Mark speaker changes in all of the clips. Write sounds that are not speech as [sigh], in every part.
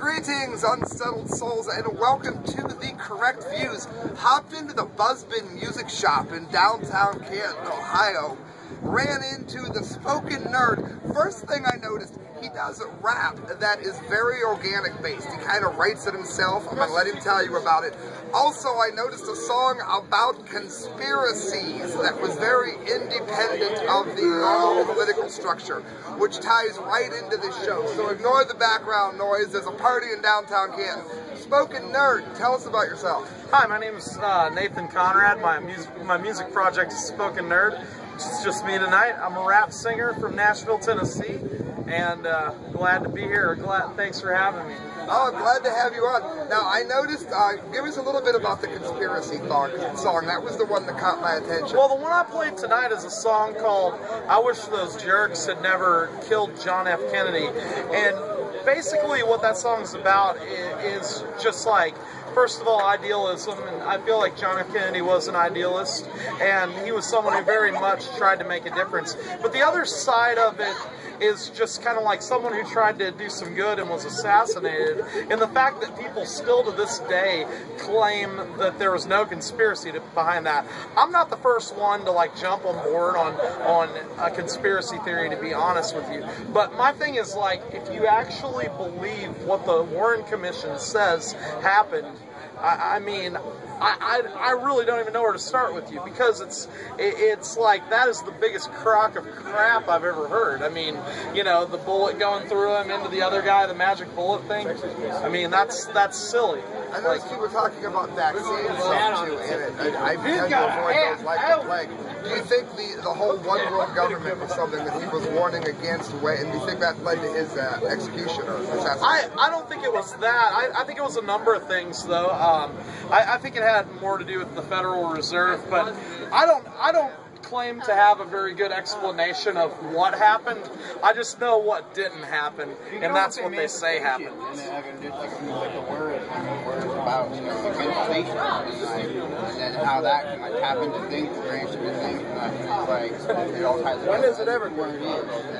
Speaker 1: Greetings, unsettled souls, and welcome to the Correct Views. Hop into the Buzzbin Music Shop in downtown Canton, Ohio. Ran into the Spoken Nerd. First thing I noticed, he does rap that is very organic based. He kind of writes it himself. I'm going to let him tell you about it. Also, I noticed a song about conspiracies that was very independent of the political structure, which ties right into this show. So ignore the background noise. There's a party in downtown Canton. Spoken Nerd, tell us about yourself.
Speaker 2: Hi, my name is uh, Nathan Conrad. My music, my music project is Spoken Nerd. It's just me tonight. I'm a rap singer from Nashville, Tennessee, and uh, glad to be here. Glad, thanks for having me.
Speaker 1: Oh, I'm glad to have you on. Now, I noticed, uh, give us a little bit about the conspiracy song. That was the one that caught my attention.
Speaker 2: Well, the one I played tonight is a song called I Wish Those Jerks Had Never Killed John F. Kennedy. And basically, what that song's about is just like first of all, idealism, and I feel like John F. Kennedy was an idealist, and he was someone who very much tried to make a difference. But the other side of it is just kind of like someone who tried to do some good and was assassinated. [laughs] And the fact that people still to this day claim that there was no conspiracy to, behind that. I'm not the first one to like jump on board on on a conspiracy theory to be honest with you. But my thing is like if you actually believe what the Warren Commission says happened I, I mean, I, I, I, really don't even know where to start with you because it's it, it's like that is the biggest crock of crap I've ever heard. I mean, you know, the bullet going through him into the other guy, the magic bullet thing. I mean, that's that's silly.
Speaker 1: I noticed like, you were talking about vaccines too, and I, I began to avoid those like the plague. Do you think the, the whole one world government was something that he was warning against, and do you think that led to his uh, execution or assassination?
Speaker 2: I, I don't think it was that. I, I think it was a number of things, though. Um, I, I think it had more to do with the Federal Reserve, but I don't I don't claim to have a very good explanation of what happened. I just know what didn't happen, and that's what they say happened.
Speaker 3: And about you know administration and then how that can like tap into things, branch into things, and like it all ties
Speaker 2: When does it ever work?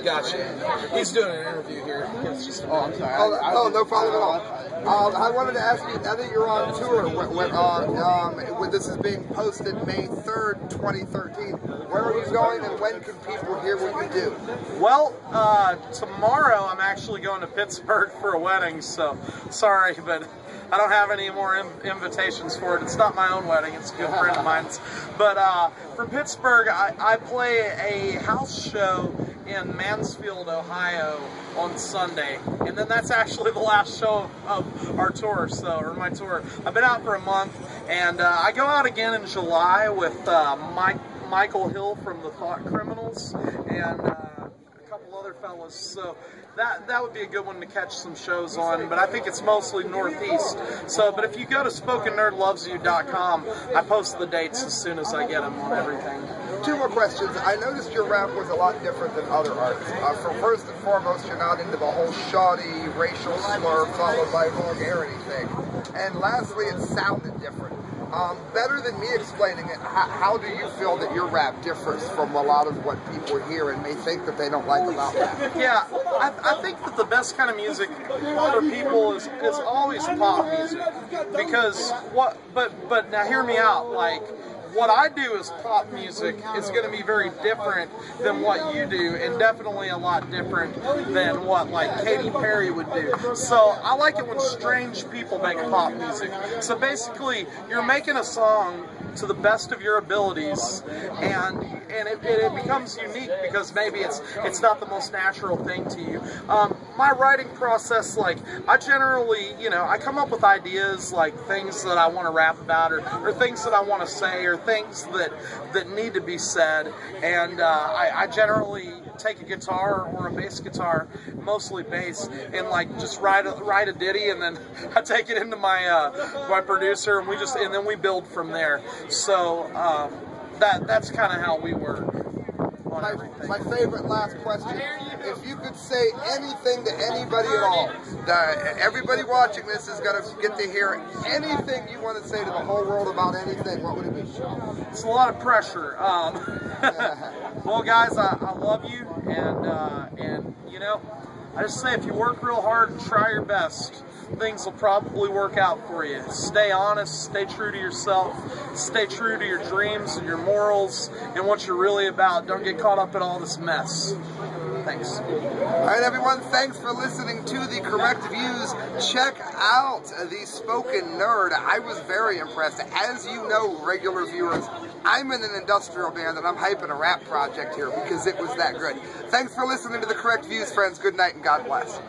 Speaker 2: Gotcha. He's doing an interview here.
Speaker 3: Oh, I'm sorry.
Speaker 1: Oh, oh no problem at all. Um, I wanted to ask you, now that you're on tour, when, when, uh, um, when this is being posted May 3rd, 2013, where are you going and when can people hear what you do?
Speaker 2: Well, uh, tomorrow I'm actually going to Pittsburgh for a wedding, so sorry, but I don't have any more invitations for it. It's not my own wedding, it's a good friend of mine's. But uh, for Pittsburgh, I, I play a house show in Mansfield, Ohio on Sunday. And then that's actually [laughs] the last show of, our tour, so, or my tour. I've been out for a month, and uh, I go out again in July with uh, Mike, Michael Hill from the Thought Criminals, and uh, a couple other fellas. So that that would be a good one to catch some shows on, but I think it's mostly Northeast. So, but if you go to SpokenNerdLovesYou.com, I post the dates as soon as I get them on everything.
Speaker 1: Two more questions. I noticed your rap was a lot different than other artists. Uh, for first and foremost, you're not into the whole shoddy racial slur followed by vulgarity thing. And lastly, it sounded different. Um, better than me explaining it, how, how, do you feel that your rap differs from a lot of what people hear and may think that they don't like about rap?
Speaker 2: Yeah, I, I think that the best kind of music for people is, is always pop music because what? But but now hear me out, like what I do as pop music is going to be very different than what you do, and definitely a lot different than what like Katy Perry would do. So I like it when strange people make pop music. So basically, you're making a song to the best of your abilities, and and it, it, becomes unique because maybe it's it's not the most natural thing to you. Um, my writing process, like I generally, you know, I come up with ideas like things that I want to rap about, or, or things that I want to say, or things that that need to be said, and uh, I, I generally take a guitar or a bass guitar, mostly bass, and like just write a, write a ditty, and then [laughs] I take it into my uh, my producer, and we just and then we build from there. So um, that that's kind of how we work.
Speaker 1: My, my favorite last question. If you could say anything to anybody at all, that everybody watching this is going to get to hear anything you want to say to the whole world about anything, what would it be?
Speaker 2: It's a lot of pressure. Um, [laughs] [laughs] well, guys, I, I, love you, and uh, and you know, I just say if you work real hard and try your best, things will probably work out for you. Stay honest, stay true to yourself, stay true to your dreams and your morals and what you're really about. Don't get caught up in all this mess. Thanks.
Speaker 1: All right, everyone, thanks for listening to the Correct Views. Check out the Spoken Nerd. I was very impressed. As you know, regular viewers, I'm in an industrial band and I'm hyping a rap project here because it was that good. Thanks for listening to the Correct Views, friends. Good night and God bless.